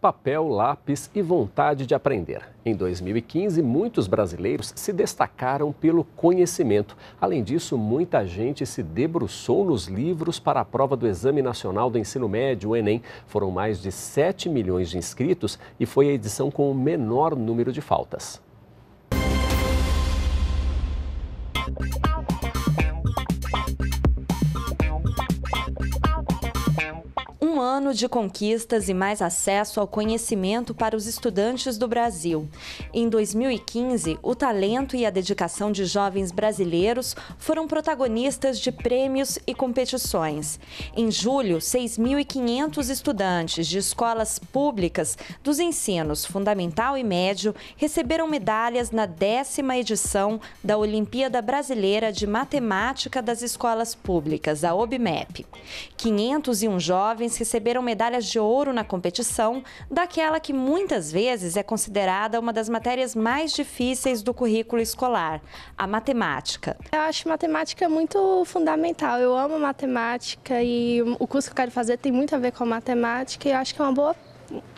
papel, lápis e vontade de aprender. Em 2015, muitos brasileiros se destacaram pelo conhecimento. Além disso, muita gente se debruçou nos livros para a prova do Exame Nacional do Ensino Médio, o Enem. Foram mais de 7 milhões de inscritos e foi a edição com o menor número de faltas. Um ano de conquistas e mais acesso ao conhecimento para os estudantes do Brasil. Em 2015, o talento e a dedicação de jovens brasileiros foram protagonistas de prêmios e competições. Em julho, 6.500 estudantes de escolas públicas dos ensinos fundamental e médio receberam medalhas na décima edição da Olimpíada Brasileira de Matemática das Escolas Públicas, a OBMEP. 501 jovens receberam medalhas de ouro na competição, daquela que muitas vezes é considerada uma das matérias mais difíceis do currículo escolar, a matemática. Eu acho matemática muito fundamental. Eu amo matemática e o curso que eu quero fazer tem muito a ver com matemática e eu acho que é uma boa,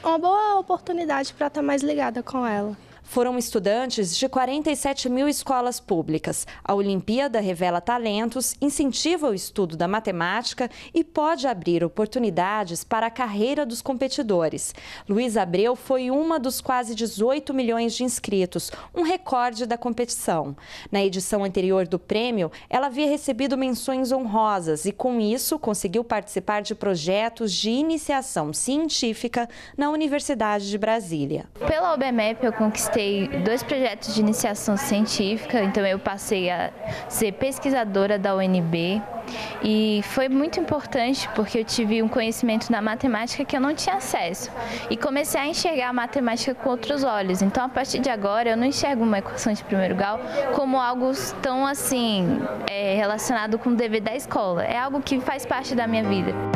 uma boa oportunidade para estar mais ligada com ela foram estudantes de 47 mil escolas públicas. A Olimpíada revela talentos, incentiva o estudo da matemática e pode abrir oportunidades para a carreira dos competidores. Luiz Abreu foi uma dos quase 18 milhões de inscritos, um recorde da competição. Na edição anterior do prêmio, ela havia recebido menções honrosas e, com isso, conseguiu participar de projetos de iniciação científica na Universidade de Brasília. Pela OBMEP, eu conquistei participei dois projetos de iniciação científica, então eu passei a ser pesquisadora da UNB e foi muito importante porque eu tive um conhecimento na matemática que eu não tinha acesso e comecei a enxergar a matemática com outros olhos. Então, a partir de agora, eu não enxergo uma equação de primeiro grau como algo tão assim é, relacionado com o dever da escola. É algo que faz parte da minha vida.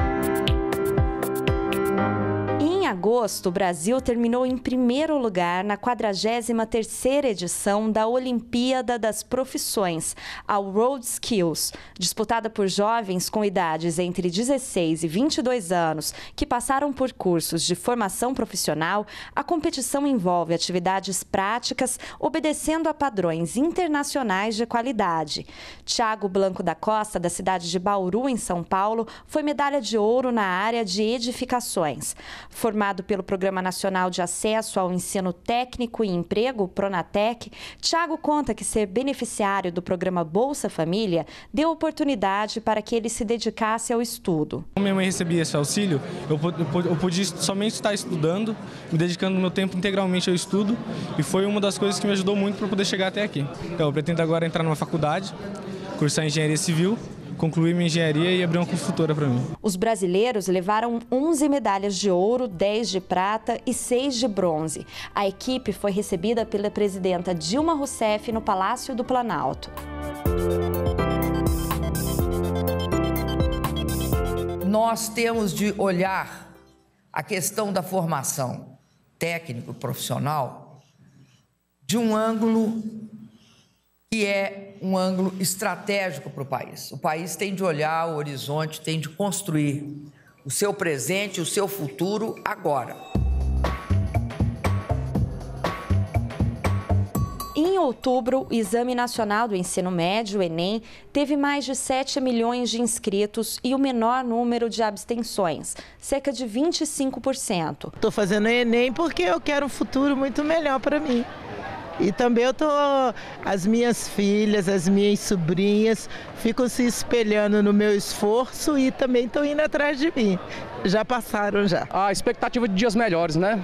Em agosto, o Brasil terminou em primeiro lugar na 43ª edição da Olimpíada das Profissões, a Road Skills, disputada por jovens com idades entre 16 e 22 anos que passaram por cursos de formação profissional. A competição envolve atividades práticas obedecendo a padrões internacionais de qualidade. Tiago Blanco da Costa, da cidade de Bauru, em São Paulo, foi medalha de ouro na área de edificações formado pelo Programa Nacional de Acesso ao Ensino Técnico e Emprego, Pronatec, Tiago conta que ser beneficiário do programa Bolsa Família deu oportunidade para que ele se dedicasse ao estudo. Como minha mãe recebia esse auxílio, eu, podia somente estar estudando, me dedicando meu tempo integralmente ao estudo, e foi uma das coisas que me ajudou muito para poder chegar até aqui. Então, eu pretendo agora entrar numa faculdade, cursar engenharia civil concluir minha engenharia e abrir uma construtora para mim. Os brasileiros levaram 11 medalhas de ouro, 10 de prata e 6 de bronze. A equipe foi recebida pela presidenta Dilma Rousseff no Palácio do Planalto. Nós temos de olhar a questão da formação técnico profissional de um ângulo que é um ângulo estratégico para o país. O país tem de olhar o horizonte, tem de construir o seu presente, o seu futuro agora. Em outubro, o Exame Nacional do Ensino Médio, Enem, teve mais de 7 milhões de inscritos e o menor número de abstenções, cerca de 25%. Estou fazendo Enem porque eu quero um futuro muito melhor para mim. E também eu tô, as minhas filhas, as minhas sobrinhas ficam se espelhando no meu esforço e também estão indo atrás de mim. Já passaram já. A expectativa de dias melhores, né?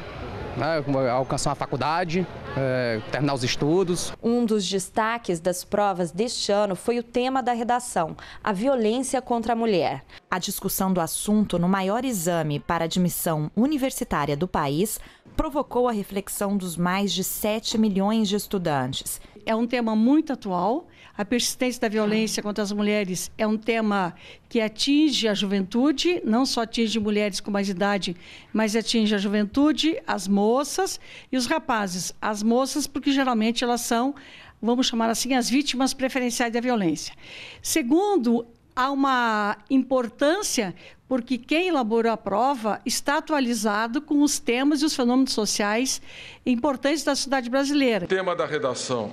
Né? Alcançar uma faculdade, é, terminar os estudos. Um dos destaques das provas deste ano foi o tema da redação, a violência contra a mulher. A discussão do assunto no maior exame para admissão universitária do país provocou a reflexão dos mais de 7 milhões de estudantes. É um tema muito atual. A persistência da violência contra as mulheres é um tema que atinge a juventude, não só atinge mulheres com mais idade, mas atinge a juventude, as moças e os rapazes. As moças, porque geralmente elas são, vamos chamar assim, as vítimas preferenciais da violência. Segundo há uma importância porque quem elaborou a prova está atualizado com os temas e os fenômenos sociais importantes da sociedade brasileira. O tema da redação,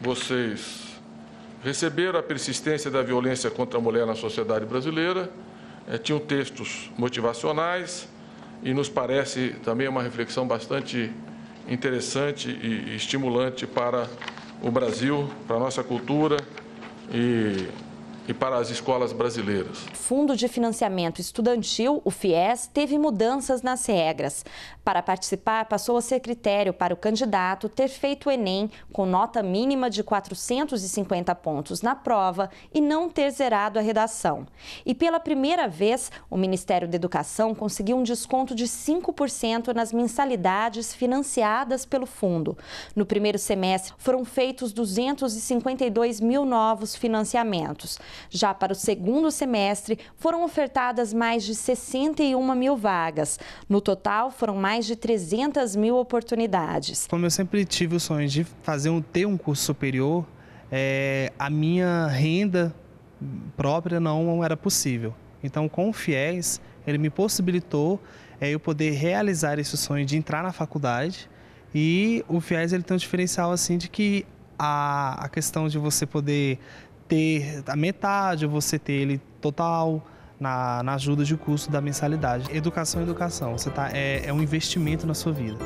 vocês receberam a persistência da violência contra a mulher na sociedade brasileira, é, tinham textos motivacionais e nos parece também uma reflexão bastante interessante e estimulante para o Brasil, para a nossa cultura e e para as escolas brasileiras. Fundo de Financiamento Estudantil, o FIES, teve mudanças nas regras. Para participar, passou a ser critério para o candidato ter feito o Enem com nota mínima de 450 pontos na prova e não ter zerado a redação. E pela primeira vez, o Ministério da Educação conseguiu um desconto de 5% nas mensalidades financiadas pelo fundo. No primeiro semestre, foram feitos 252 mil novos financiamentos. Já para o segundo semestre, foram ofertadas mais de 61 mil vagas. No total, foram mais de 300 mil oportunidades. Como eu sempre tive o sonho de fazer um, ter um curso superior, é, a minha renda própria não era possível. Então, com o FIES, ele me possibilitou é, eu poder realizar esse sonho de entrar na faculdade. E o FIES ele tem um diferencial assim de que a, a questão de você poder ter a metade, ou você ter ele total na, na ajuda de custo da mensalidade. Educação é educação, você tá, é, é um investimento na sua vida.